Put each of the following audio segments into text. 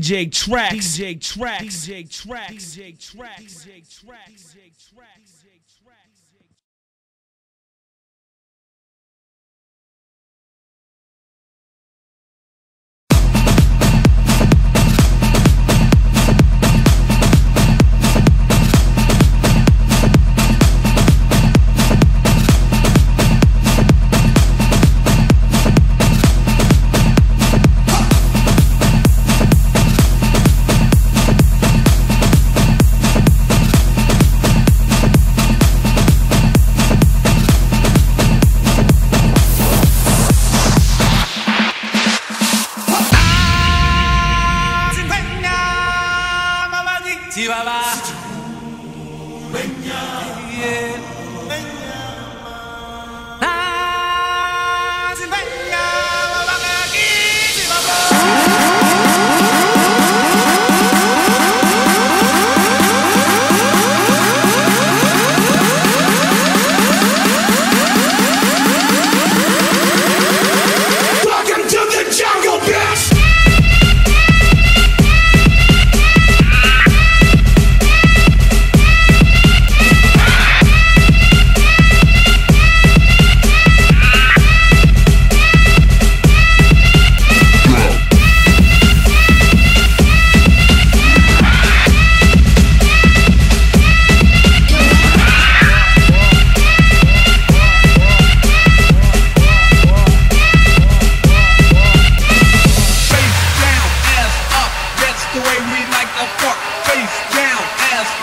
DJ Tracks. DJ Tracks. DJ Tracks. DJ Tracks. DJ Tracks. DJ Tracks. Chibaba.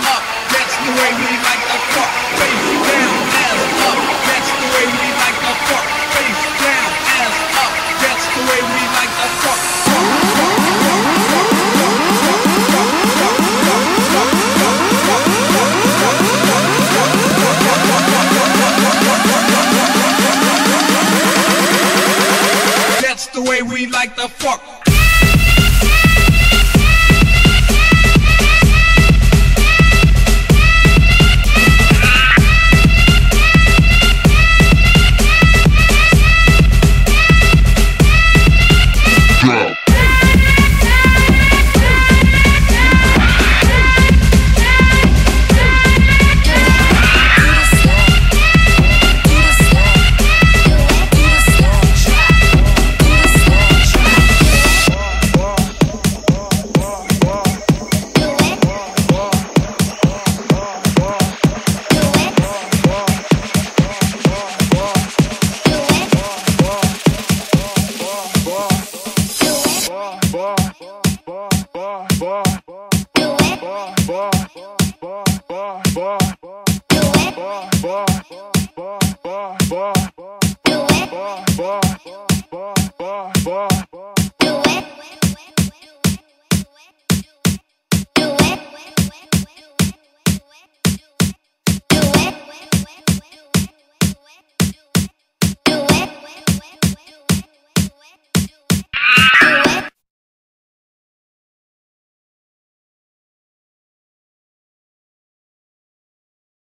Up, that's the way we like to fuck. Face down, ass up, that's the way we like to fuck. Face down, ass up, that's the way we like to fuck. That's the way we like to fuck. Do it.